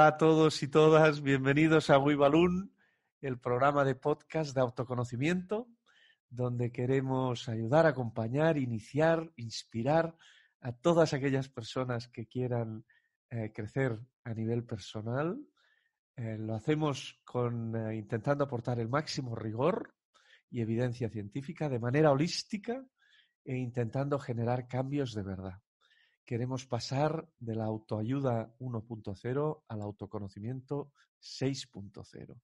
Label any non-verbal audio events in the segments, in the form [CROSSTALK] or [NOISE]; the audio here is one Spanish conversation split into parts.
Hola a todos y todas, bienvenidos a Wibalun, el programa de podcast de autoconocimiento, donde queremos ayudar, acompañar, iniciar, inspirar a todas aquellas personas que quieran eh, crecer a nivel personal. Eh, lo hacemos con, eh, intentando aportar el máximo rigor y evidencia científica de manera holística e intentando generar cambios de verdad queremos pasar de la autoayuda 1.0 al autoconocimiento 6.0.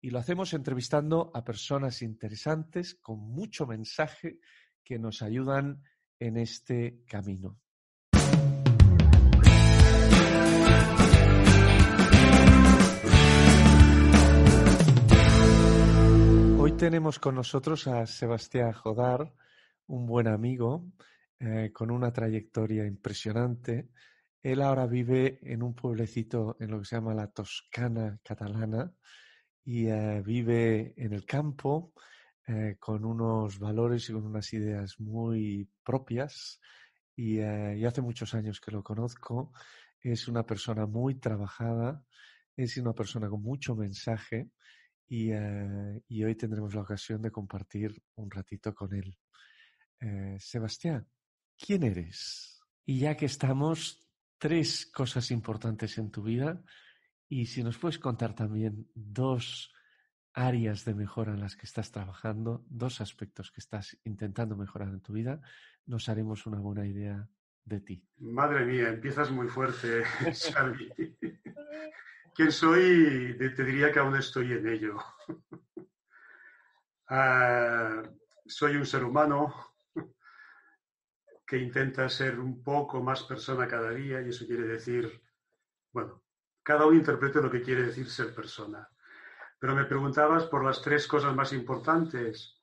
Y lo hacemos entrevistando a personas interesantes con mucho mensaje que nos ayudan en este camino. Hoy tenemos con nosotros a Sebastián Jodar, un buen amigo, eh, con una trayectoria impresionante. Él ahora vive en un pueblecito en lo que se llama la Toscana catalana y eh, vive en el campo eh, con unos valores y con unas ideas muy propias. Y, hace muchos años que lo conozco. Es una persona muy trabajada, es una persona con mucho mensaje y, y hoy tendremos la ocasión de compartir un ratito con él. Sebastián, ¿quién eres? Y ya que estamos, tres cosas importantes en tu vida y si nos puedes contar también dos áreas de mejora en las que estás trabajando, dos aspectos que estás intentando mejorar en tu vida, nos haremos una buena idea de ti. Madre mía, empiezas muy fuerte, [LAUGHS] Xavi. ¿Quién soy? Te diría que aún estoy en ello. Ah, soy un ser humano intenta ser un poco más persona cada día y eso quiere decir, bueno, cada uno interprete lo que quiere decir ser persona. Pero me preguntabas por las tres cosas más importantes.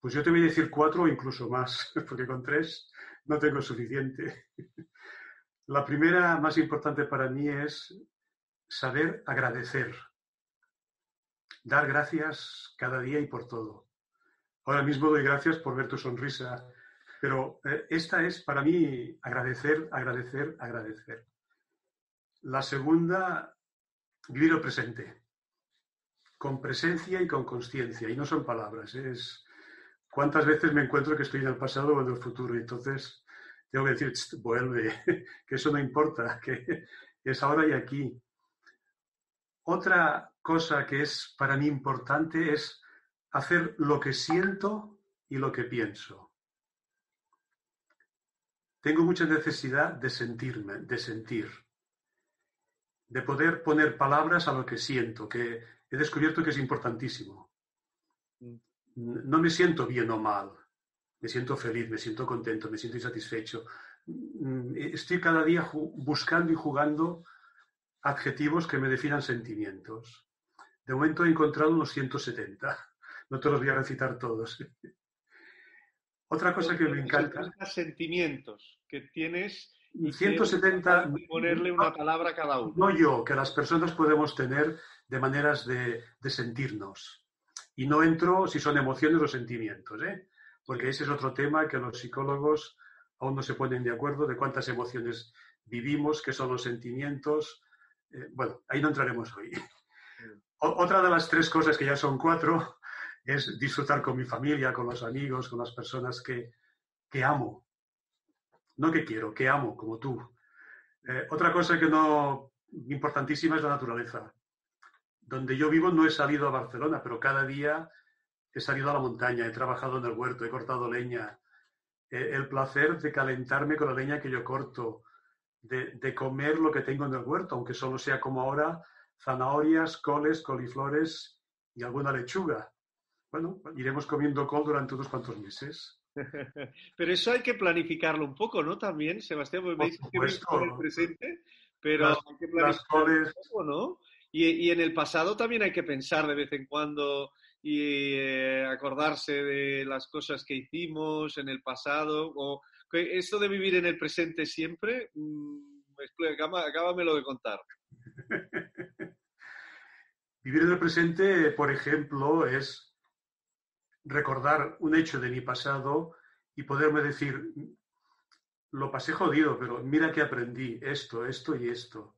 Pues yo te voy a decir cuatro o incluso más, [LAUGHS] porque con tres no tengo suficiente. La primera más importante para mí es saber agradecer, dar gracias cada día y por todo. Ahora mismo doy gracias por ver tu sonrisa, pero eh, esta es para mí agradecer, agradecer, agradecer. La segunda, vivir el presente, con presencia y con conciencia. Y no son palabras, es cuántas veces me encuentro que estoy en el pasado o en el futuro. Y entonces tengo que decir, vuelve, [LAUGHS] que eso no importa, [LAUGHS] que es ahora y aquí. Otra cosa que es para mí importante es hacer lo que siento y lo que pienso. Tengo mucha necesidad de sentirme, de sentir, de poder poner palabras a lo que siento, que he descubierto que es importantísimo. Mm. No me siento bien o mal, me siento feliz, me siento contento, me siento insatisfecho. Mm, estoy cada día buscando y jugando adjetivos que me definan sentimientos. De momento he encontrado unos 170. No te los voy a recitar todos. Otra cosa que me encanta. sentimientos que tienes. 170. Ponerle una palabra a cada uno. No yo, que las personas podemos tener de maneras de, sentirnos. Y no entro si son emociones o sentimientos, ¿eh? porque ese es otro tema que los psicólogos aún no se ponen de acuerdo de cuántas emociones vivimos, qué son los sentimientos. Eh, bueno, ahí no entraremos hoy. otra de las tres cosas que ya son cuatro es disfrutar con mi familia, con los amigos, con las personas que, amo. No que quiero, que amo, como tú. Eh, otra cosa que no importantísima es la naturaleza. Donde yo vivo no he salido a Barcelona, pero cada día he salido a la montaña, he trabajado en el huerto, he cortado leña. Eh, el placer de calentarme con la leña que yo corto, de, de, comer lo que tengo en el huerto, aunque solo sea como ahora, zanahorias, coles, coliflores y alguna lechuga bueno, iremos comiendo col durante unos cuantos meses. [LAUGHS] Pero eso hay que planificarlo un poco, ¿no? También, Sebastián, porque me dices que el presente, pero hay que planificarlo un poco, ¿no? Y, en el pasado también hay que pensar de vez en cuando y eh, acordarse de las cosas que hicimos en el pasado. O, esto de vivir en el presente siempre, mmm, acábamelo de contar. [LAUGHS] vivir en el presente, por ejemplo, es recordar un hecho de mi pasado y poderme decir, lo pasé jodido, pero mira que aprendí esto, esto y esto.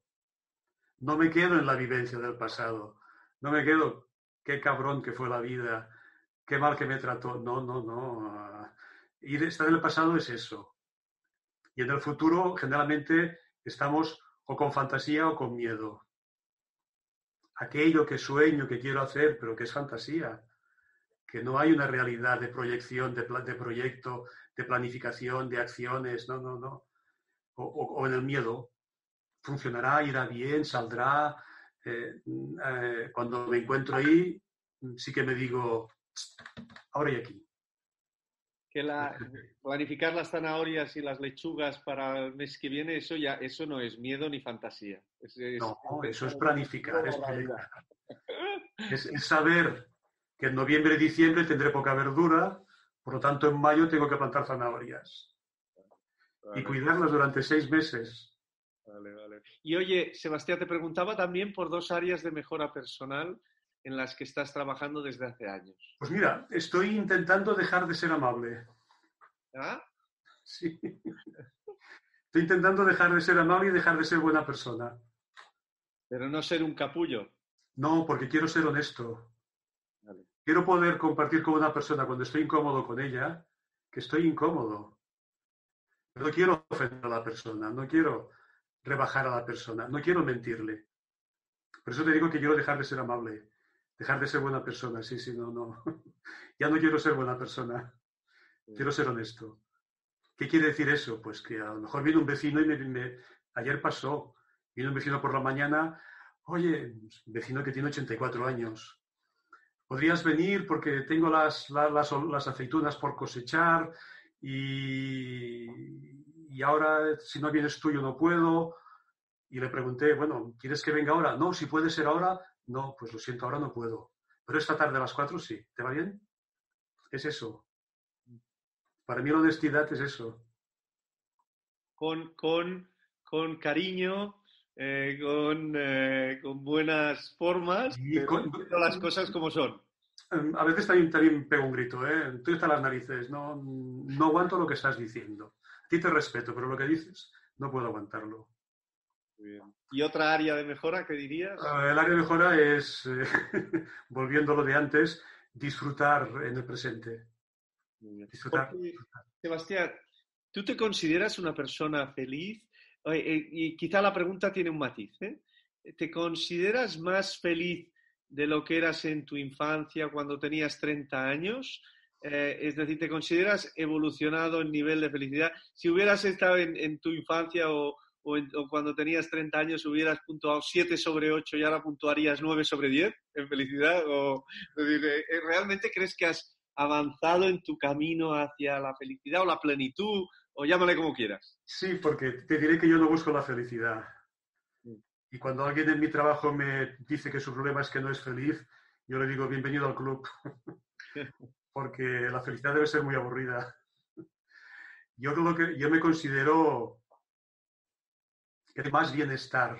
No me quedo en la vivencia del pasado. No me quedo, qué cabrón que fue la vida, qué mal que me trató. No, no, no. Ir, estar en el pasado es eso. Y en el futuro, generalmente, estamos o con fantasía o con miedo. Aquello que sueño, que quiero hacer, pero que es fantasía. Que no hay una realidad de proyección, de, de proyecto, de planificación, de acciones. No, no, no. O, o en el miedo. Funcionará, irá bien, saldrá. Eh, eh, cuando me encuentro ahí, sí que me digo, ahora y aquí. Que la, [LAUGHS] planificar las zanahorias y las lechugas para el mes que viene, eso ya, eso no es miedo ni fantasía. no, eso es [LAUGHS] planificar, es, es, saber que en noviembre y diciembre tendré poca verdura, por lo tanto en mayo tengo que plantar zanahorias. Y cuidarlas durante seis meses. Vale, vale. Y oye, Sebastián, te preguntaba también por dos áreas de mejora personal en las que estás trabajando desde hace años. Pues mira, estoy intentando dejar de ser amable. ¿Ah? Sí. Estoy intentando dejar de ser amable y dejar de ser buena persona. Pero no ser un capullo. No, porque quiero ser honesto. Quiero poder compartir con una persona cuando estoy incómodo con ella, que estoy incómodo. Pero no quiero ofender a la persona, no quiero rebajar a la persona, no quiero mentirle. Por eso te digo que quiero dejar de ser amable, dejar de ser buena persona. Sí, sí, no, no. [LAUGHS] ya no quiero ser buena persona. Quiero ser honesto. ¿Qué quiere decir eso? Pues que a lo mejor viene un vecino y me, ayer pasó, vino un vecino por la mañana, oye, vecino que tiene 84 años, podrías venir porque tengo las, aceitunas por cosechar y, ahora si no vienes tú no puedo. Y le pregunté, bueno, ¿quieres que venga ahora? No, si puede ser ahora, no, pues lo siento, ahora no puedo. Pero esta tarde a las cuatro sí. ¿Te va bien? Es eso. Para mí la honestidad es eso. Con, con, con cariño, eh, con, eh, con, buenas formas, y con, las cosas como son. Em, a veces también, también pego un grito, ¿eh? Tú estás las narices, no, no aguanto lo que estás diciendo ti te respeto, pero lo que dices no puedo aguantarlo. ¿Y otra área de mejora que dirías? Ah, el área de mejora es, eh, [LAUGHS] volviendo a lo de antes, disfrutar en el presente. Disfrutar, Sebastián, ¿tú te consideras una persona feliz? Eh, y quizá la pregunta tiene un matiz. ¿eh? ¿Te consideras más feliz de lo que eras en tu infancia cuando tenías 30 años? Eh, es decir, ¿te consideras evolucionado en nivel de felicidad? Si hubieras estado en, tu infancia o, cuando tenías 30 años hubieras puntuado 7 sobre 8 y ahora puntuarías 9 sobre 10 en felicidad? O, eh, ¿Realmente crees que has avanzado en tu camino hacia la felicidad o la plenitud? O llámale como quieras. Sí, porque te diré que yo no busco la felicidad. Mm. Y cuando alguien en mi trabajo me dice que su problema es que no es feliz, yo le digo, bienvenido al club. [LAUGHS] porque la felicidad debe ser muy aburrida. Yo creo que yo me considero que más bienestar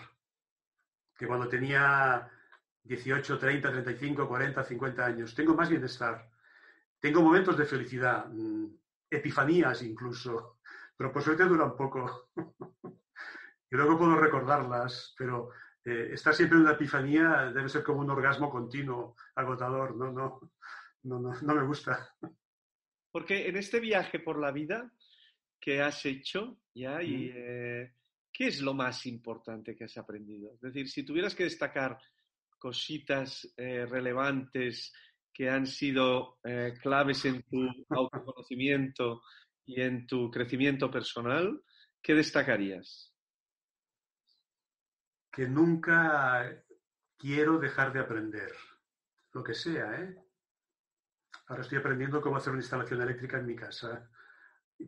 que cuando tenía 18, 30, 35, 40, 50 años. Tengo más bienestar. Tengo momentos de felicidad, mm, epifanías incluso, pero por suerte duran poco. [LAUGHS] y luego puedo recordarlas, pero eh, estar siempre en una epifanía debe ser como un orgasmo continuo, agotador, no, no, no, no, no me gusta. Porque en este viaje por la vida que has hecho, ¿ya? Y, eh, ¿Qué es lo más importante que has aprendido? Es decir, si tuvieras que destacar cositas eh, relevantes que han sido eh, claves en tu [LAUGHS] autoconocimiento y en tu crecimiento personal, ¿qué destacarías? Que nunca quiero dejar de aprender, lo que sea, ¿eh? Ahora estoy aprendiendo cómo hacer una instalación eléctrica en mi casa,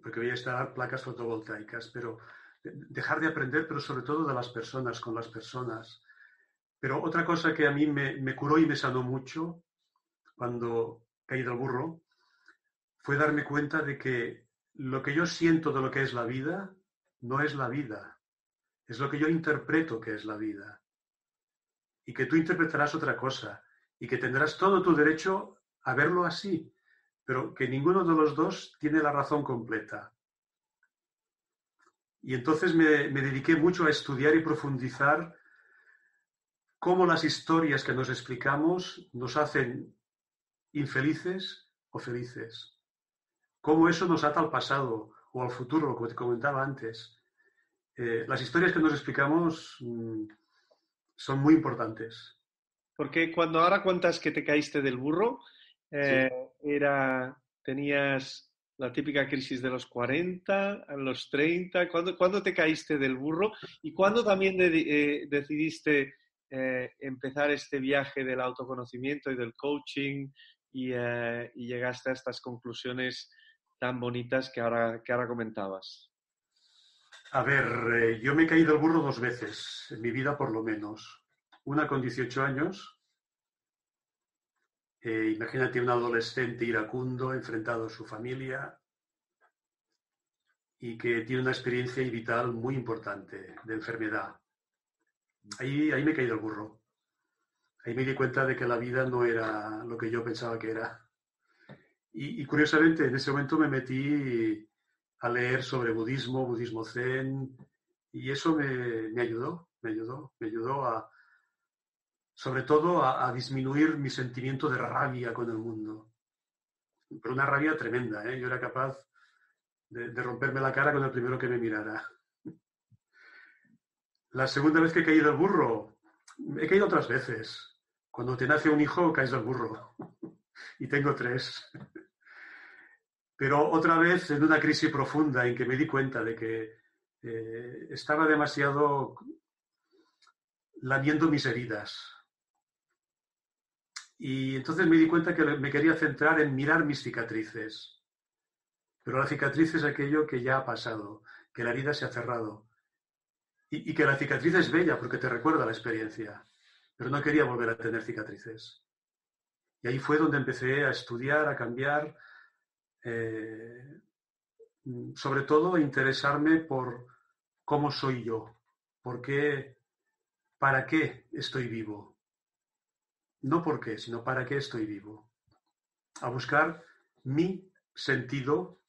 porque voy a instalar placas fotovoltaicas, pero dejar de aprender, pero sobre todo de las personas, con las personas. Pero otra cosa que a mí me, curó y me sanó mucho cuando caí del burro fue darme cuenta de que lo que yo siento de lo que es la vida no es la vida, es lo que yo interpreto que es la vida. Y que tú interpretarás otra cosa y que tendrás todo tu derecho a verlo así, pero que ninguno de los dos tiene la razón completa. Y entonces me, dediqué mucho a estudiar y profundizar cómo las historias que nos explicamos nos hacen infelices o felices. Cómo eso nos ata al pasado o al futuro, como te comentaba antes. Eh, las historias que nos explicamos mm, son muy importantes. Porque cuando ahora cuentas que te caíste del burro, eh, era, tenías la típica crisis de los 40, a los 30, ¿cuándo, te caíste del burro? ¿Y cuándo también eh, decidiste eh, empezar este viaje del autoconocimiento y del coaching y, llegaste a estas conclusiones tan bonitas que ahora, que ahora comentabas? A ver, yo me he caído del burro dos veces, en mi vida por lo menos una con 18 años. Eh, imagínate un adolescente iracundo enfrentado a su familia y que tiene una experiencia vital muy importante de enfermedad. Ahí, ahí me he caído el burro. Ahí me di cuenta de que la vida no era lo que yo pensaba que era. Y, curiosamente, en ese momento me metí a leer sobre budismo, budismo zen, y eso me, ayudó, me ayudó, me ayudó a, sobre todo a, disminuir mi sentimiento de rabia con el mundo. Pero una rabia tremenda, ¿eh? Yo era capaz de, romperme la cara con el primero que me mirara. La segunda vez que he caído del burro, he caído otras veces. Cuando te nace un hijo, caes del burro. [LAUGHS] y tengo tres. Pero otra vez en una crisis profunda en que me di cuenta de que eh, estaba demasiado lamiendo mis heridas, y entonces me di cuenta que me quería centrar en mirar mis cicatrices. Pero la cicatriz es aquello que ya ha pasado, que la herida se ha cerrado. Y, que la cicatriz es bella porque te recuerda la experiencia. Pero no quería volver a tener cicatrices. Y ahí fue donde empecé a estudiar, a cambiar, eh, sobre todo interesarme por cómo soy yo, por qué, para qué estoy vivo, no por qué, sino para qué estoy vivo. A buscar mi sentido,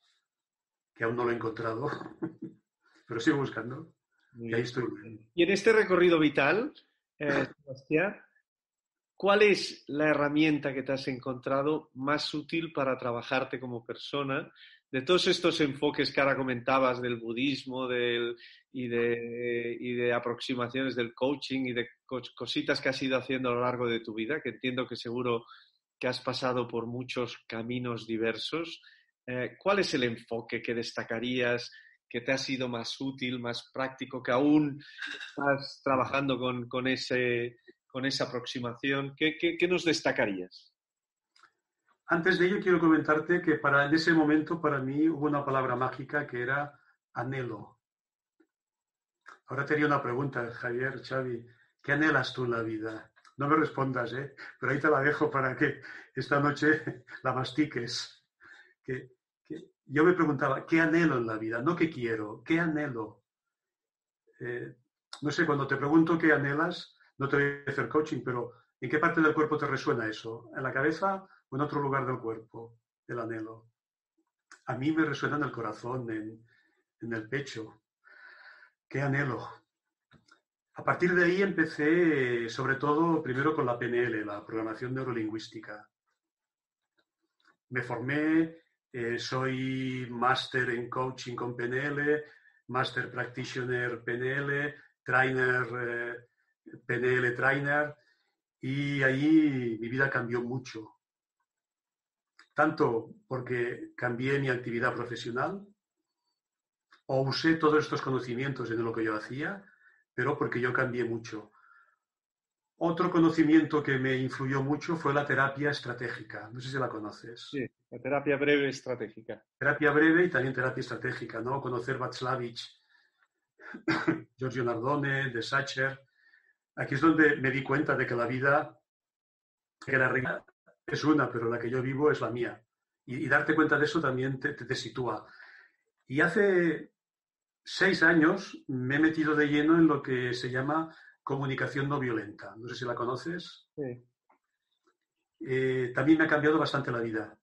que aún no lo he encontrado, [LAUGHS] pero sigo buscando. Y ahí estoy. Y en este recorrido vital, eh, [LAUGHS] Sebastián, ¿cuál es la herramienta que te has encontrado más útil para trabajarte como persona? De todos estos enfoques que ahora comentabas del budismo del, y, de, y de aproximaciones del coaching y de cositas que has ido haciendo a lo largo de tu vida, que entiendo que seguro que has pasado por muchos caminos diversos. Eh, ¿Cuál es el enfoque que destacarías que te ha sido más útil, más práctico, que aún estás trabajando con, con, ese, con esa aproximación? ¿Qué, qué, nos destacarías? Antes de ello, quiero comentarte que para, en ese momento para mí hubo una palabra mágica que era anhelo. Ahora tenía una pregunta, Javier, Xavi. ¿Qué anhelas tú en la vida? No me respondas, ¿eh? pero ahí te la dejo para que esta noche la mastiques. Que, yo me preguntaba, ¿qué anhelo en la vida? No qué quiero, ¿qué anhelo? Eh, no sé, cuando te pregunto qué anhelas, no te voy a hacer coaching, pero ¿en qué parte del cuerpo te resuena eso? ¿En la cabeza o en otro lugar del cuerpo, el anhelo? A mí me resuena en el corazón, en, el pecho. ¿Qué anhelo? A partir de ahí empecé, sobre todo, primero con la PNL, la programación neurolingüística. Me formé, eh, soy máster en coaching con PNL, máster practitioner PNL, trainer eh, PNL trainer, y ahí mi vida cambió mucho. Tanto porque cambié mi actividad profesional, o usé todos estos conocimientos en lo que yo hacía, pero porque yo cambié mucho. Otro conocimiento que me influyó mucho fue la terapia estratégica. No sé si la conoces. Sí, la terapia breve estratégica. Terapia breve y también terapia estratégica, ¿no? Conocer Václavich, [COUGHS] Giorgio Nardone, de Sacher. Aquí es donde me di cuenta de que la vida, que la es una, pero la que yo vivo es la mía. Y, darte cuenta de eso también te, te sitúa. Y hace seis años me he metido de lleno en lo que se llama comunicación no violenta. No sé si la conoces. Eh, también me ha cambiado bastante la vida,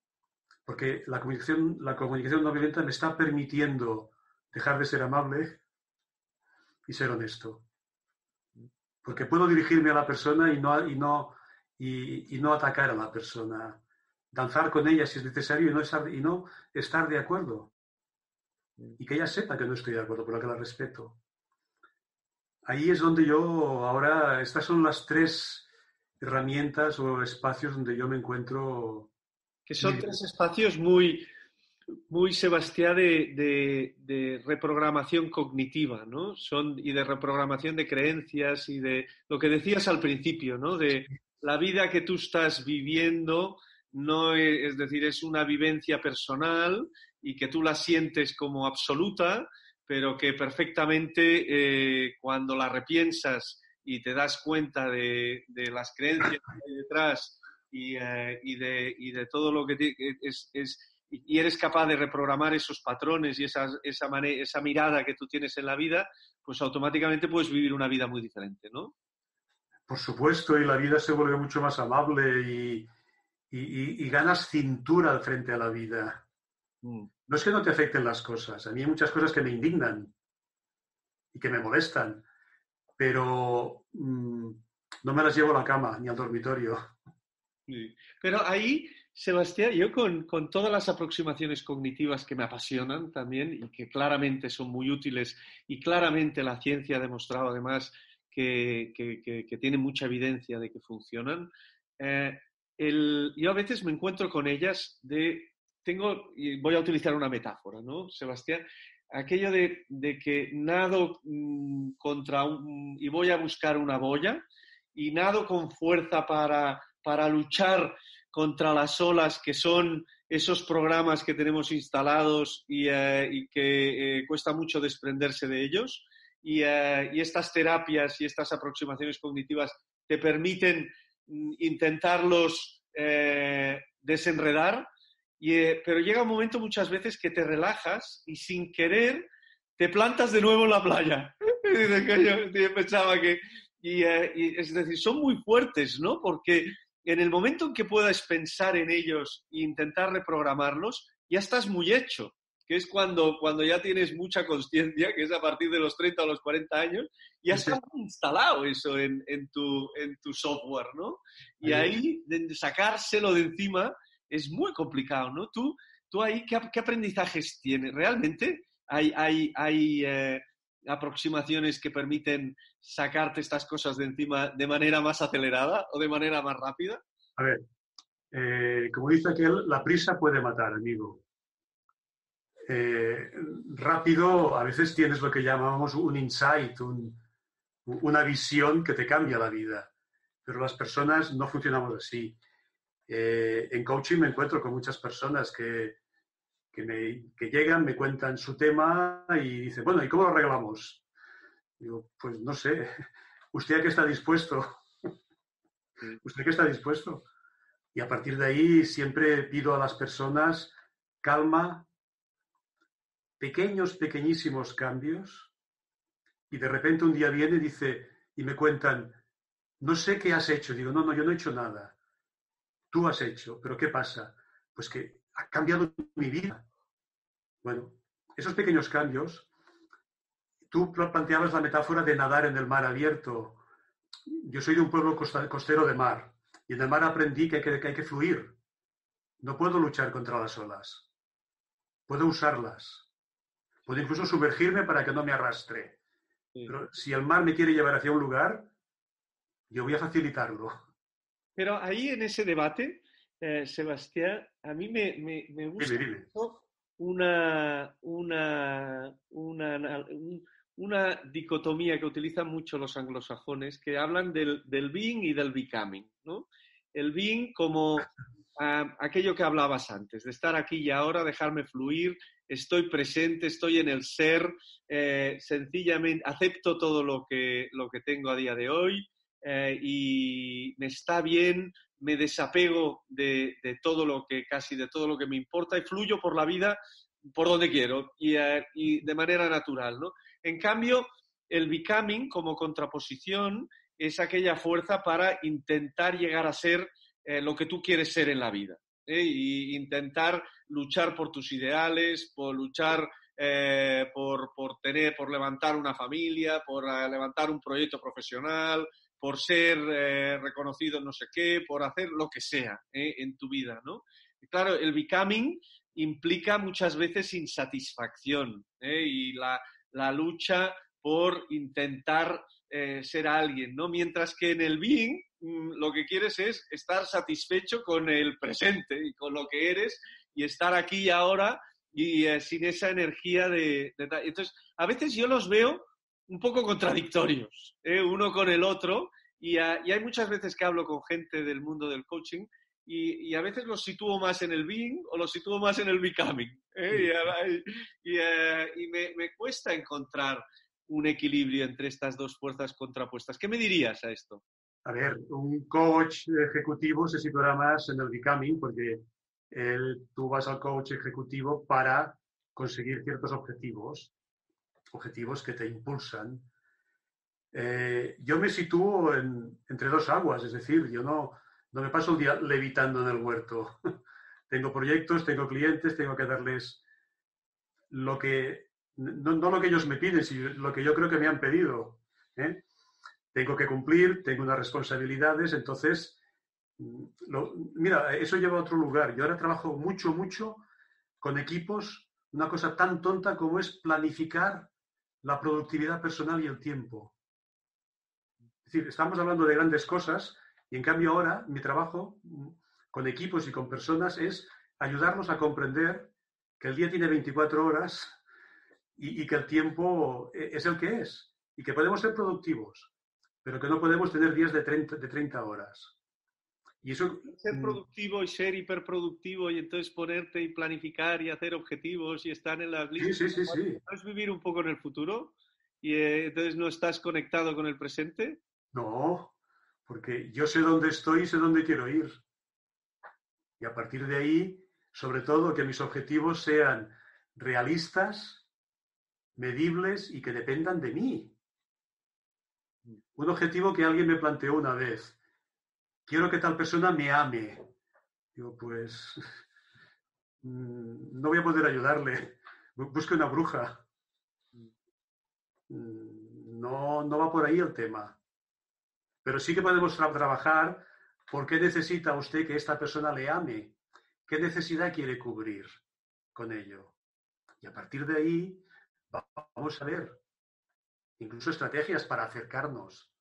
porque la comunicación, la comunicación no violenta me está permitiendo dejar de ser amable y ser honesto. Porque puedo dirigirme a la persona y no, y no, y, no atacar a la persona. Danzar con ella si es necesario y no estar, y no estar de acuerdo. Y que ella sepa que no estoy de acuerdo, pero que la respeto. Ahí es donde yo ahora, estas son las tres herramientas o espacios donde yo me encuentro. Que son tres espacios muy, muy, Sebastián, de, reprogramación cognitiva, ¿no? Son, y de reprogramación de creencias y de lo que decías al principio, ¿no? De la vida que tú estás viviendo, no es, decir, es una vivencia personal y que tú la sientes como absoluta, pero que perfectamente eh, cuando la repiensas y te das cuenta de, las creencias que hay detrás y, eh, de, y de, todo lo que es, es y eres capaz de reprogramar esos patrones y esa, esa, esa mirada que tú tienes en la vida, pues automáticamente puedes vivir una vida muy diferente, ¿no? Por supuesto, y la vida se vuelve mucho más amable y, y, ganas cintura al frente a la vida. Mm. No es que no te afecten las cosas, a mí hay muchas cosas que me indignan y que me molestan, pero mm, no me las llevo a la cama ni al dormitorio. Pero ahí Sebastián, yo con, todas las aproximaciones cognitivas que me apasionan también y que claramente son muy útiles y claramente la ciencia ha demostrado además que, que, tiene mucha evidencia de que funcionan, eh, yo a veces me encuentro con ellas de, tengo, y voy a utilizar una metáfora, ¿no, Sebastián? Aquello de, que nado mm, contra un, y voy a buscar una boya y nado con fuerza para, para luchar contra las olas, que son esos programas que tenemos instalados y, eh, que eh, cuesta mucho desprenderse de ellos. Eh, y, estas terapias y estas aproximaciones cognitivas te permiten mm, intentarlos desenredar, pero llega un momento muchas veces que te relajas y sin querer te plantas de nuevo en la playa. [LAUGHS] yo, pensaba que... y, es decir, son muy fuertes, ¿no? Porque en el momento en que puedas pensar en ellos e intentar reprogramarlos, ya estás muy hecho, que es cuando, cuando ya tienes mucha conciencia, que es a partir de los 30 o los 40 años, ya está instalado eso en, tu, en tu software, ¿no? Y ahí, sacárselo de encima es muy complicado, ¿no? Tú, tú ahí, ¿qué, aprendizajes tienes? ¿Realmente hay, hay, hay eh, aproximaciones que permiten sacarte estas cosas de encima de manera más acelerada o de manera más rápida? A ver, eh, como dice aquel, la prisa puede matar, amigo. Eh, rápido, a veces tienes lo que llamamos un insight, una visión que te cambia la vida, pero las personas no funcionamos así. Eh, en coaching me encuentro con muchas personas que, que, me, que llegan, me cuentan su tema y dicen, bueno, ¿y cómo lo arreglamos? Digo, pues no sé, [LAUGHS] ¿usted a qué está dispuesto? [LAUGHS] ¿Usted qué está dispuesto? Y a partir de ahí siempre pido a las personas calma, pequeños, pequeñísimos cambios, y de repente un día viene y dice, y me cuentan, no sé qué has hecho. Digo, no, no, yo no he hecho nada. Tú has hecho, pero ¿qué pasa? Pues que ha cambiado mi vida. Bueno, esos pequeños cambios, tú planteabas la metáfora de nadar en el mar abierto. Yo soy de un pueblo costero de mar y en el mar aprendí que hay que, fluir. No puedo luchar contra las olas. Puedo usarlas. Puedo incluso sumergirme para que no me arrastre. Pero si el mar me quiere llevar hacia un lugar, yo voy a facilitarlo. Pero ahí en ese debate, eh, Sebastián, a mí me, me, gusta Una, una, una, dicotomía que utilizan mucho los anglosajones, que hablan del, del being y del becoming. ¿no? El being como ah, aquello que hablabas antes, de estar aquí y ahora, dejarme fluir, estoy presente, estoy en el ser, eh, sencillamente acepto todo lo que, lo que tengo a día de hoy, eh, y me está bien, me desapego de, todo lo que, casi de todo lo que me importa y fluyo por la vida por donde quiero y, eh, de manera natural, ¿no? En cambio, el becoming como contraposición es aquella fuerza para intentar llegar a ser eh, lo que tú quieres ser en la vida. ¿eh? Y intentar luchar por tus ideales, por luchar por, por, tener, por levantar una familia, por levantar un proyecto profesional, por ser eh, reconocido no sé qué, por hacer lo que sea en tu vida, ¿no? claro, el becoming implica muchas veces insatisfacción y la, la, lucha por intentar ser alguien, ¿no? Mientras que en el being mm, lo que quieres es estar satisfecho con el presente y con lo que eres y estar aquí y ahora y eh, sin esa energía de, Entonces, a veces yo los veo un poco contradictorios, ¿eh? uno con el otro, y, hay muchas veces que hablo con gente del mundo del coaching y, a veces los sitúo más en el being o los sitúo más en el becoming. ¿eh? Y, me, me, cuesta encontrar un equilibrio entre estas dos fuerzas contrapuestas. ¿Qué me dirías a esto? A ver, un coach ejecutivo se situará más en el becoming porque tú vas al coach ejecutivo para conseguir ciertos objetivos, objetivos que te impulsan. Eh, yo me sitúo entre dos aguas, es decir, yo no, no me paso un día levitando en el huerto. [LAUGHS] tengo proyectos, tengo clientes, tengo que darles lo que, no, lo que ellos me piden, sino lo que yo creo que me han pedido. ¿eh? Tengo que cumplir, tengo unas responsabilidades, entonces mira, eso lleva a otro lugar. Yo ahora trabajo mucho, mucho con equipos, una cosa tan tonta como es planificar la productividad personal y el tiempo. Es decir, estamos hablando de grandes cosas y en cambio ahora mi trabajo mm, con equipos y con personas es ayudarnos a comprender que el día tiene 24 horas y, que el tiempo eh, es el que es y que podemos ser productivos, pero que no podemos tener días de 30, de 30 horas. Y eso, ser mm. productivo y ser hiperproductivo y entonces ponerte y planificar y hacer objetivos y estar en las listas. Sí, sí, sí, ¿Puedes vivir un poco en el futuro? ¿Y eh, entonces no estás conectado con el presente? No, porque yo sé dónde estoy y sé dónde quiero ir. Y a partir de ahí, sobre todo, que mis objetivos sean realistas, medibles y que dependan de mí. Un objetivo que alguien me planteó una vez quiero que tal persona me ame. Digo, pues [LAUGHS] mm, no voy a poder ayudarle. Busque una bruja. Mm, no, no va por ahí el tema. Pero sí que podemos trabajar por qué necesita usted que esta persona le ame. ¿Qué necesidad quiere cubrir con ello? Y a partir de ahí vamos a ver incluso estrategias para acercarnos,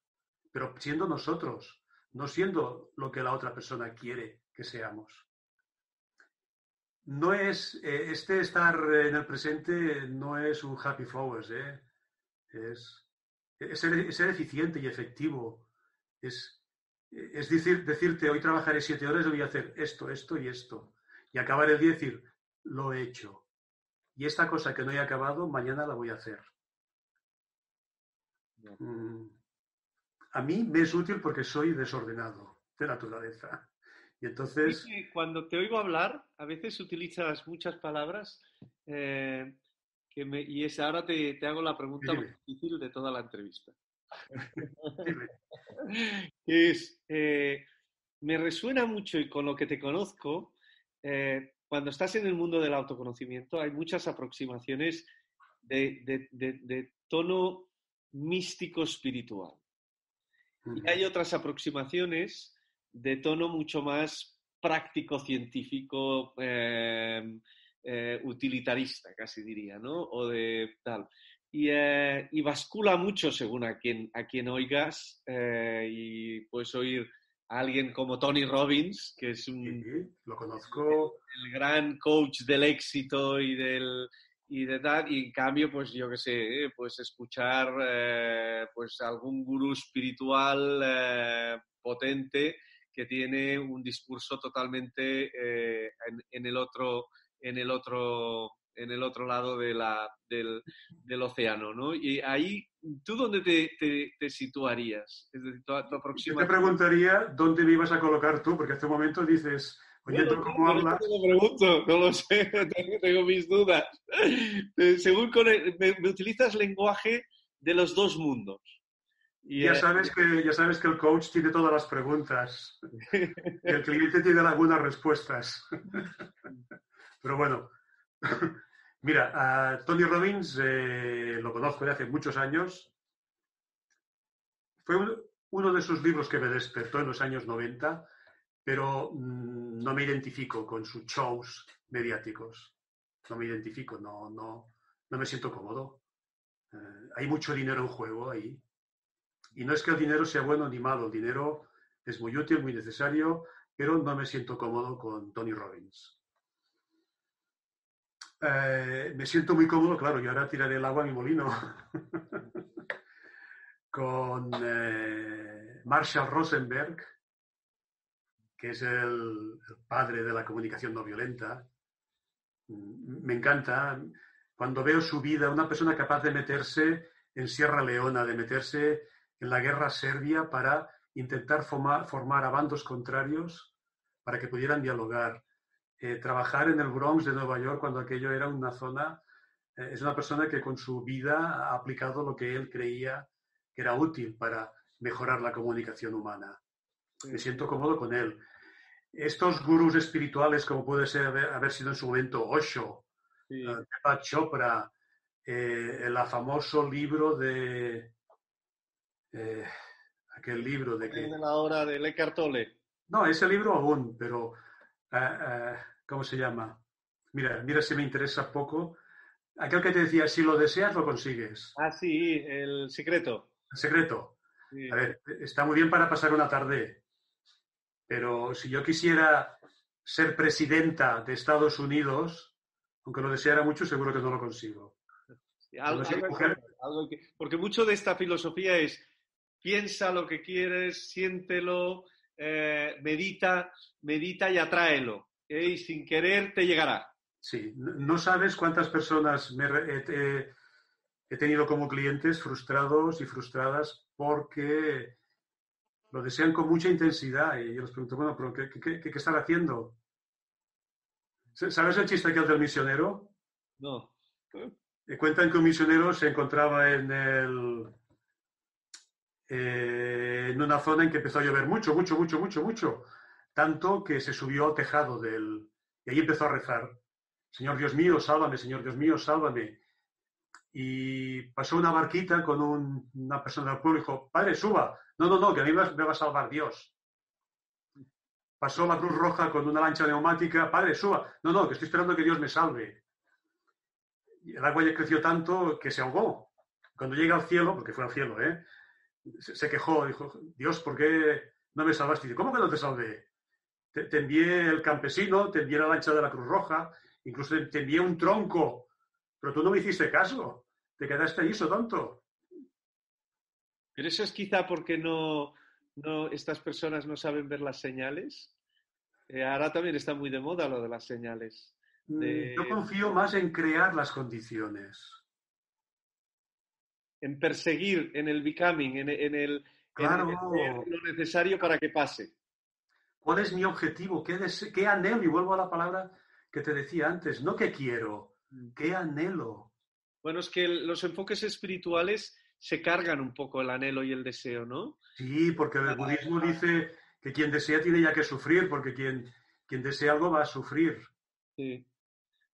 pero siendo nosotros no siendo lo que la otra persona quiere que seamos. No es, eh, este estar en el presente no es un happy flowers, ¿eh? es, ser, eficiente y efectivo. Es, es decir, decirte, hoy trabajaré siete horas y voy a hacer esto, esto y esto. Y acabar el día y decir, lo he hecho. Y esta cosa que no he acabado, mañana la voy a hacer a mí me es útil porque soy desordenado de naturaleza. Y entonces... Cuando te oigo hablar, a veces utilizas muchas palabras eh, que me, y es, ahora te, hago la pregunta más difícil de toda la entrevista. [LAUGHS] [LAUGHS] es, eh, me resuena mucho y con lo que te conozco, eh, cuando estás en el mundo del autoconocimiento hay muchas aproximaciones de tono místico espiritual. Y hay otras aproximaciones de tono mucho más práctico, científico, em, eh, utilitarista, casi diría, ¿no? O de tal. Y, eh, bascula mucho según a quien, a quien oigas eh, y puedes oír a alguien como Tony Robbins, que es un... lo conozco. el gran coach del éxito y del, y de tal, y en cambio, pues yo qué sé, eh, pues escuchar eh, pues algún gurú espiritual eh, potente que tiene un discurso totalmente en, el otro, en el otro, en el otro lado de la, del, del, océano, ¿no? Y ahí, ¿tú dónde te, te, situarías? Es decir, tu, Yo te preguntaría dónde me ibas a colocar tú, porque hace un momento dices Oye, ¿tú cómo hablas? No pregunto, no lo sé, [LAUGHS] tengo, mis dudas. Eh, según con me, utilizas lenguaje de los dos mundos. ya, eh, sabes que, ya sabes que el coach tiene todas las preguntas y el cliente tiene algunas respuestas. [LAUGHS] Pero bueno, [LAUGHS] Mira, a Tony Robbins eh, lo conozco de hace muchos años. Fue uno de sus libros que me despertó en los años 90, pero mm, no me identifico con sus shows mediáticos. No me identifico, no, no, no me siento cómodo. Eh, hay mucho dinero en juego ahí. Y no es que el dinero sea bueno ni malo, el dinero es muy útil, muy necesario, pero no me siento cómodo con Tony Robbins. Eh, me siento muy cómodo, claro, yo ahora tiraré el agua a mi molino. [LAUGHS] con eh, Marshall Rosenberg, que es el, padre de la comunicación no violenta. Mm, me encanta cuando veo su vida, una persona capaz de meterse en Sierra Leona, de meterse en la guerra serbia para intentar formar, a bandos contrarios para que pudieran dialogar. Eh, trabajar en el Bronx de Nueva York cuando aquello era una zona, eh, es una persona que con su vida ha aplicado lo que él creía que era útil para mejorar la comunicación humana. Me siento cómodo con él. Estos gurús espirituales, como puede ser haber, sido en su momento Osho, sí. uh, Chopra, eh, el famoso libro de eh, aquel libro de que... De la hora de Eckhart Tolle. No, ese libro aún, pero ¿cómo se llama? Mira, mira si me interesa poco. Aquel que te decía, si lo deseas, lo consigues. Ah, sí, el secreto. El secreto. A ver, está muy bien para pasar una tarde, pero si yo quisiera ser presidenta de Estados Unidos, aunque lo deseara mucho, seguro que no lo consigo. porque mucho de esta filosofía es piensa lo que quieres, siéntelo, eh, medita, medita y atráelo. ¿eh? Y sin querer te llegará. Sí, no sabes cuántas personas me, he tenido como clientes frustrados y frustradas porque lo desean con mucha intensidad y yo les pregunto, bueno, pero ¿qué, qué, están haciendo? ¿Sabes el chiste aquel del misionero? No. Cuentan que un misionero se encontraba en el, eh, en una zona en que empezó a llover mucho, mucho, mucho, mucho, mucho. Tanto que se subió al tejado del... Y ahí empezó a rezar. Señor Dios mío, sálvame, Señor Dios mío, sálvame. Y pasó una barquita con una persona del pueblo y dijo, Padre, suba. No, no, no, que a mí me va a salvar Dios. Pasó la Cruz Roja con una lancha neumática, Padre, suba. No, no, que estoy esperando que Dios me salve. Y el agua ya creció tanto que se ahogó. Cuando llega al cielo, porque fue al cielo, ¿eh? se quejó, dijo, Dios, ¿por qué no me salvaste? dice, ¿cómo que no te salvé? Te, envié el campesino, te envié la lancha de la Cruz Roja, incluso te, envié un tronco, pero tú no me hiciste caso, te quedaste ahí, eso tonto. Pero eso es quizá porque no, no estas personas no saben ver las señales. Eh, ahora también está muy de moda lo de las señales. Mm, yo confío más en crear las condiciones en perseguir, en el becoming, en, el, lo necesario para que pase. ¿Cuál es mi objetivo? ¿Qué, ¿Qué anhelo? Y vuelvo a la palabra que te decía antes, no que quiero, mm. ¿qué anhelo? Bueno, es que los enfoques espirituales se cargan un poco el anhelo y el deseo, ¿no? Sí, porque el budismo dice que quien desea tiene ya que sufrir, porque quien, quien desea algo va a sufrir. Sí.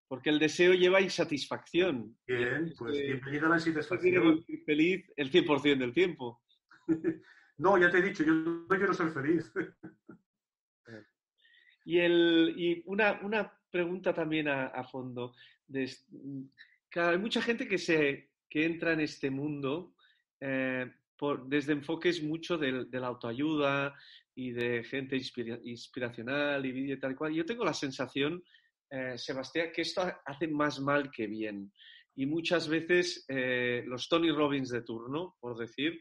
Porque el deseo lleva insatisfacción. Bien, pues bienvenida a la insatisfacción. Feliz el 100% del tiempo. [LAUGHS] no, ya te he dicho, yo no quiero ser feliz. [LAUGHS] y, el, y una, una pregunta también a, fondo. hay mucha gente que, se, que entra en este mundo eh, por, desde enfoques mucho de, de, la autoayuda y de gente inspiracional y tal cual. Yo tengo la sensación eh, Sebastián, que esto hace más mal que bien. Y muchas veces eh, los Tony Robbins de turno, por decir,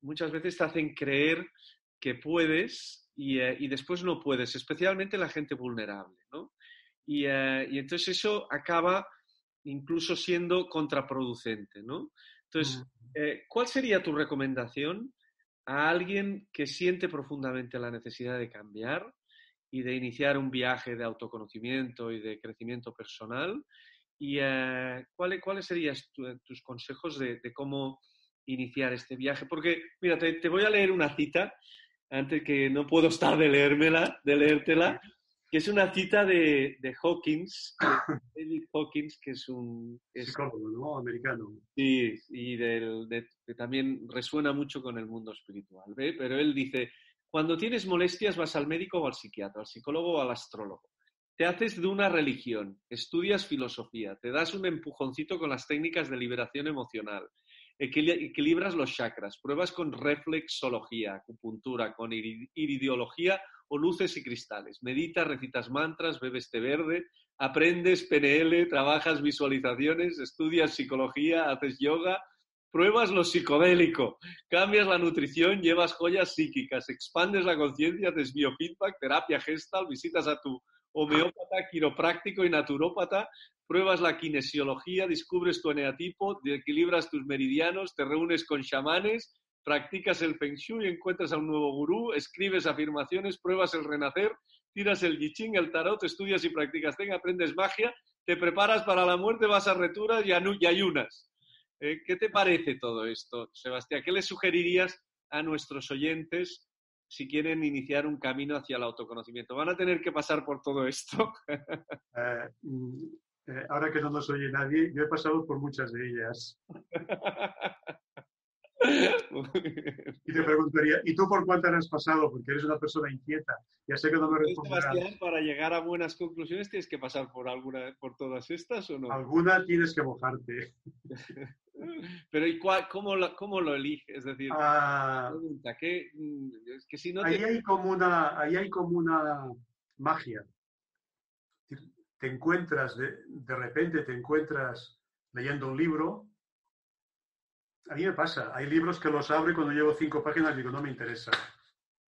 muchas veces te hacen creer que puedes y, eh, después no puedes, especialmente la gente vulnerable. Y, entonces eso acaba incluso siendo contraproducente. Entonces, ¿cuál sería tu recomendación a alguien que siente profundamente la necesidad de cambiar? y de iniciar un viaje de autoconocimiento y de crecimiento personal. ¿Y eh, ¿cuáles, cuáles serían tus consejos de, cómo iniciar este viaje? Porque, mira, te, voy a leer una cita, antes que no puedo estar de leérmela, de leértela, que es una cita de, de Hawkins, de [LAUGHS] David Hawkins, que es un... Psicólogo, ¿no? Americano. Sí, y del, que también resuena mucho con el mundo espiritual, ¿ve? Pero él dice, cuando tienes molestias vas al médico o al psiquiatra, al psicólogo o al astrólogo. Te haces de una religión, estudias filosofía, te das un empujoncito con las técnicas de liberación emocional, equilibras los chakras, pruebas con reflexología, acupuntura, con iridiología o luces y cristales. Meditas, recitas mantras, bebes té verde, aprendes PNL, trabajas visualizaciones, estudias psicología, haces yoga, pruebas lo psicodélico, cambias la nutrición, llevas joyas psíquicas, expandes la conciencia, haces biofeedback, terapia gestal, visitas a tu homeópata, quiropráctico y naturópata, pruebas la kinesiología, descubres tu eneatipo, equilibras tus meridianos, te reúnes con chamanes, practicas el Feng Shui, encuentras a un nuevo gurú, escribes afirmaciones, pruebas el renacer, tiras el I Ching, el tarot, estudias y practicas Ten, aprendes magia, te preparas para la muerte, vas a returas y, ayunas. Eh, ¿Qué te parece todo esto, Sebastián? ¿Qué le sugerirías a nuestros oyentes si quieren iniciar un camino hacia el autoconocimiento? ¿Van a tener que pasar por todo esto? [LAUGHS] Eh, mm, eh, ahora que no nos oye nadie, yo he pasado por muchas de ellas. [LAUGHS] [LAUGHS] y te preguntaría, ¿y tú por cuántas has pasado? Porque eres una persona inquieta. Ya sé que no me responderás. para llegar a buenas conclusiones tienes que pasar por alguna, por todas estas o no? Alguna tienes que mojarte. [LAUGHS] Pero ¿y cuál, cómo, lo, cómo lo eliges? Es decir, ah, pregunta, ¿qué, mm, que si no ahí, hay como una, ahí hay como una magia. Te encuentras, de, de repente te encuentras leyendo un libro a mí me pasa. Hay libros que los abro y cuando llevo cinco páginas digo, no me interesa.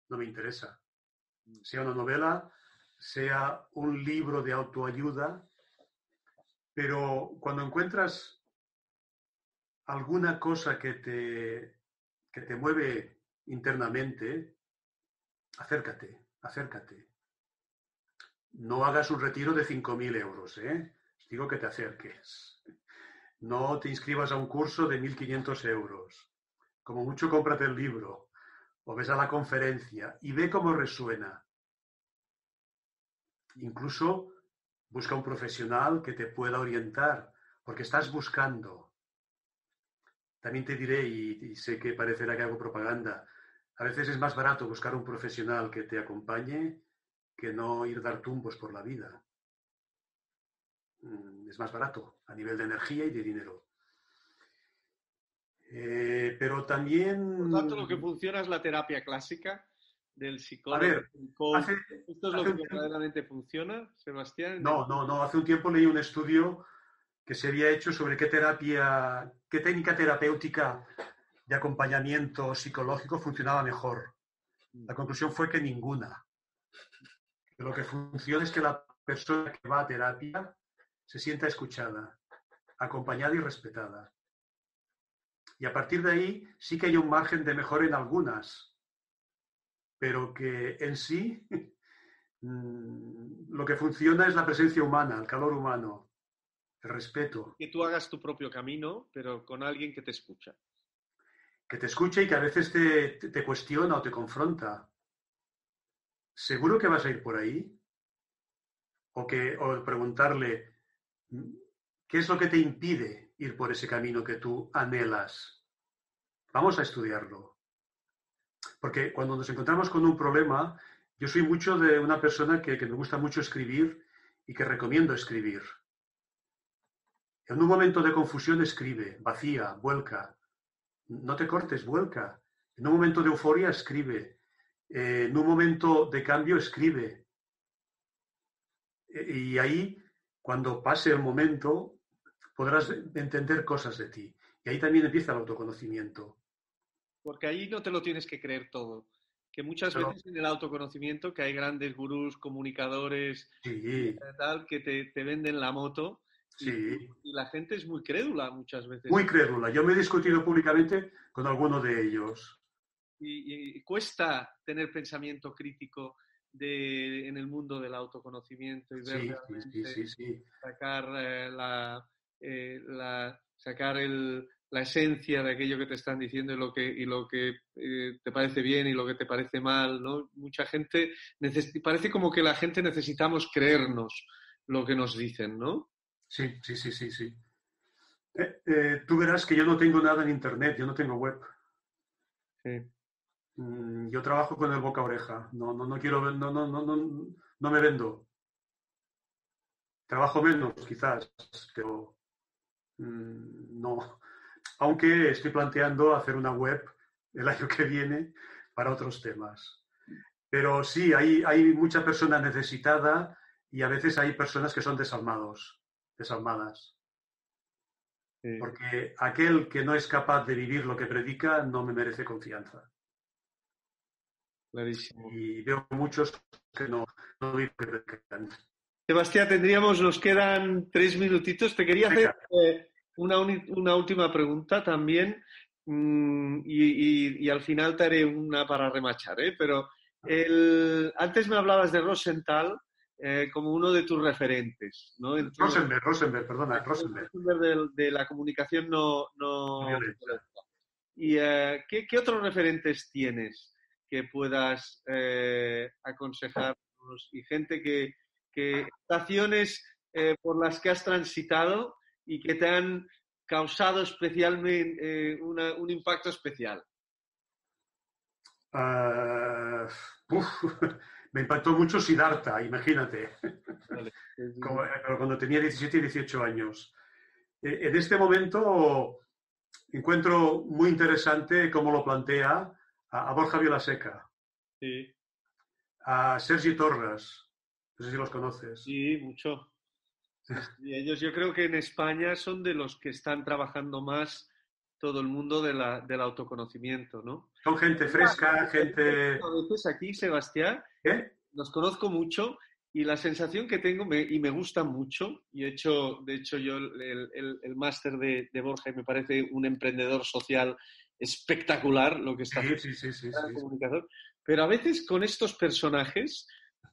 No me interesa. Sea una novela, sea un libro de autoayuda, pero cuando encuentras alguna cosa que te, que te mueve internamente, acércate, acércate. No hagas un retiro de 5.000 euros, ¿eh? Digo que te acerques. No te inscribas a un curso de 1.500 euros. Como mucho cómprate el libro o ves a la conferencia y ve cómo resuena. Incluso busca un profesional que te pueda orientar, porque estás buscando. También te diré, y, sé que parecerá que hago propaganda, a veces es más barato buscar un profesional que te acompañe que no ir dar tumbos por la vida. Es más barato a nivel de energía y de dinero. Eh, pero también... Por tanto, lo que funciona es la terapia clásica del psicólogo. A ver, ¿Esto es lo que verdaderamente funciona, Sebastián? No, no, no. Hace un tiempo leí un estudio que se había hecho sobre qué terapia, qué técnica terapéutica de acompañamiento psicológico funcionaba mejor. Mm. La conclusión fue que ninguna. lo que funciona es que la persona que va a terapia se sienta escuchada, acompañada y respetada. Y a partir de ahí sí que hay un margen de mejora en algunas, pero que en sí mm, lo que funciona es la presencia humana, el calor humano, el respeto. Que tú hagas tu propio camino, pero con alguien que te escucha. Que te escucha y que a veces te, te cuestiona o te confronta. ¿Seguro que vas a ir por ahí? O, que, o preguntarle, ¿Qué es lo que te impide ir por ese camino que tú anhelas? Vamos a estudiarlo. Porque cuando nos encontramos con un problema, yo soy mucho de una persona que, me gusta mucho escribir y que recomiendo escribir. En un momento de confusión escribe, vacía, vuelca. No te cortes, vuelca. En un momento de euforia escribe. Eh, en un momento de cambio escribe. Y ahí cuando pase el momento, podrás entender cosas de ti. Y ahí también empieza el autoconocimiento. Porque ahí no te lo tienes que creer todo. Que muchas veces en el autoconocimiento, que hay grandes gurús, comunicadores, tal, que te, venden la moto. Y, la gente es muy crédula muchas veces. Muy crédula. Yo me he discutido públicamente con alguno de ellos. y cuesta tener pensamiento crítico de, en el mundo del autoconocimiento y ver sacar eh, la, eh, la, sacar el, la esencia de aquello que te están diciendo y lo que, y lo que eh, te parece bien y lo que te parece mal, ¿no? Mucha gente, parece como que la gente necesitamos creernos lo que nos dicen, ¿no? Sí, sí, sí, sí, sí. Eh, eh, tú verás que yo no tengo nada en Internet, yo no tengo web. Sí. Mm, yo trabajo con el boca oreja. No, no, no quiero, no, no, no, no, no me vendo. Trabajo menos, quizás, pero mm, no. Aunque estoy planteando hacer una web el año que viene para otros temas. Pero sí, hay, hay mucha persona necesitada y a veces hay personas que son desalmados, desalmadas. Porque aquel que no es capaz de vivir lo que predica no me merece confianza. Y veo muchos que no, no. Sebastián, tendríamos, nos quedan tres minutitos. Te quería hacer eh, una, una, última pregunta también mm, y, y, al final te haré una para remachar. ¿eh? Pero el, antes me hablabas de Rosenthal eh, como uno de tus referentes. ¿no? Rosenberg, Rosenberg, perdona, Rosenberg. Rosenberg de, la comunicación no, no ¿Y eh, ¿qué, ¿qué, otros referentes tienes que puedas eh, aconsejarnos y gente que, que estaciones eh, por las que has transitado y que te han causado especialmente un impacto especial? Uh, [LAUGHS] me impactó mucho Siddhartha, imagínate. [LAUGHS] pero cuando tenía 17 y 18 años. En este momento encuentro muy interesante cómo lo plantea a, Borja Vilaseca. Sí. A Sergi Torres. No sé si los conoces. Sí, mucho. Y ellos yo creo que en España son de los que están trabajando más todo el mundo de la, del autoconocimiento, ¿no? Son gente fresca, gente... ¿Conoces aquí, Sebastián? ¿Eh? Los conozco mucho y la sensación que tengo, y me gusta mucho, y he hecho, de hecho, yo el, el, máster de, de, Borja me parece un emprendedor social espectacular lo que está haciendo. Sí, sí, sí, comunicador. Pero a veces con estos personajes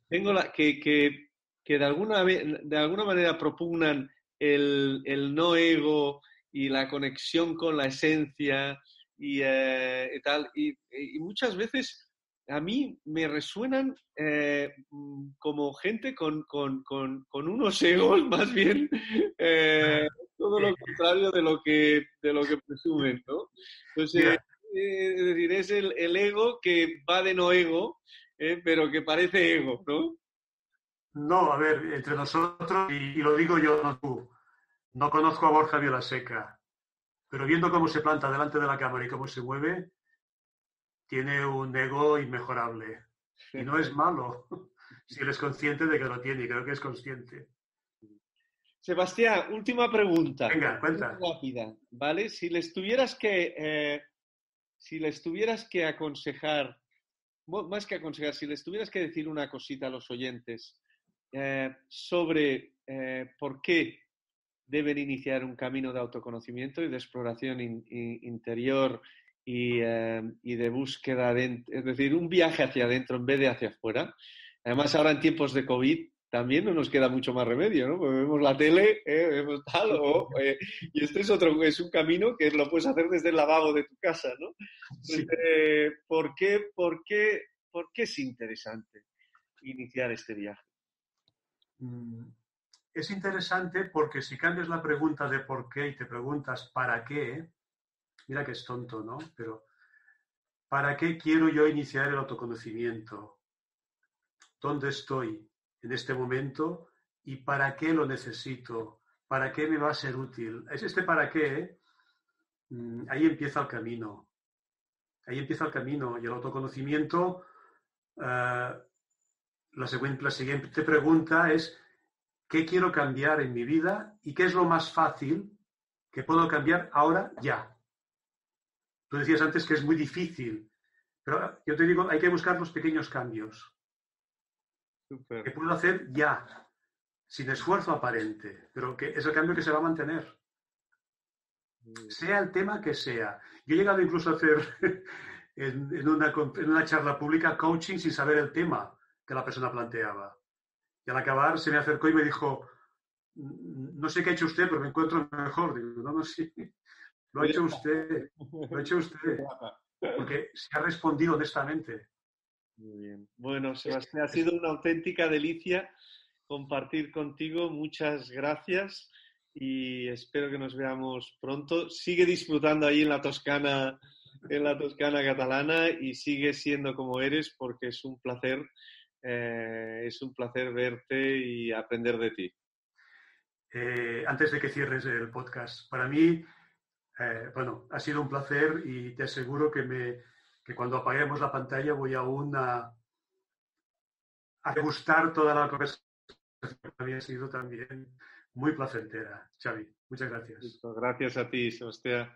tengo la, que, que, que de, alguna, de alguna manera propugnan el, el no ego, y la conexión con la esencia y, eh, tal. Y, muchas veces a mí me resuenan eh, como gente con, con, con, con, unos egos, [LAUGHS] más bien eh, todo lo [LAUGHS] contrario de lo que, de lo que presumen, ¿no? Entonces, es decir, es el, el, ego que va de no ego, pero que parece ego, ¿no? No, a ver, entre nosotros, y, y lo digo yo, no tú, no conozco a Borja Violaseca, pero viendo cómo se planta delante de la cámara y cómo se mueve, tiene un ego inmejorable. Y no es malo, [LAUGHS] si él es consciente de que lo tiene, y creo que es consciente. Sebastián, última pregunta. Venga, cuenta. Rápida, ¿vale? Si les tuvieras que, eh, si les tuvieras que aconsejar, más que aconsejar, si les tuvieras que decir una cosita a los oyentes eh, sobre eh, por qué deben iniciar un camino de autoconocimiento y de exploración interior eh, y, de búsqueda, es decir, un viaje hacia adentro en vez de hacia afuera. Además, ahora en tiempos de COVID también no nos queda mucho más remedio, ¿no? Vemos la tele, ¿eh? vemos tal, [LAUGHS] eh, y este es otro, es un camino que lo puedes hacer desde el lavabo de tu casa, ¿no? ¿por, qué, por, qué, ¿Por qué es interesante iniciar este viaje? Mm, es interesante porque si cambias la pregunta de por qué y te preguntas para qué, mira que es tonto, ¿no? Pero ¿para qué quiero yo iniciar el autoconocimiento? ¿Dónde estoy en este momento? ¿Y para qué lo necesito? ¿Para qué me va a ser útil? Es este para qué, mm, ahí empieza el camino. Ahí empieza el camino y el autoconocimiento. Eh, la siguiente pregunta es qué quiero cambiar en mi vida y qué es lo más fácil que puedo cambiar ahora ya. Tú decías antes que es muy difícil, pero yo te digo, hay que buscar los pequeños cambios. Que puedo hacer ya, sin esfuerzo aparente, pero que es el cambio que se va a mantener. Sea el tema que sea. Yo he llegado incluso a hacer [LAUGHS] en, una, en una charla pública coaching sin saber el tema que la persona planteaba. Y al acabar se me acercó y me dijo, no sé qué ha hecho usted, pero me encuentro mejor. Digo, no, no, sí. Lo ha hecho usted, lo ha hecho usted, [LAUGHS] porque se ha respondido honestamente. Muy bien. Bueno, Sebastián, ha sido una auténtica delicia compartir contigo. Muchas gracias y espero que nos veamos pronto. Sigue disfrutando ahí en la Toscana, en la Toscana catalana y sigue siendo como eres porque es un placer, eh, es un placer verte y aprender de ti. Eh, antes de que cierres el podcast, para mí, eh, bueno, ha sido un placer y te aseguro que, me, que cuando apaguemos la pantalla voy a, a degustar toda la conversación que había sido también muy placentera. Xavi, muchas gracias. Gracias a ti, Sebastián.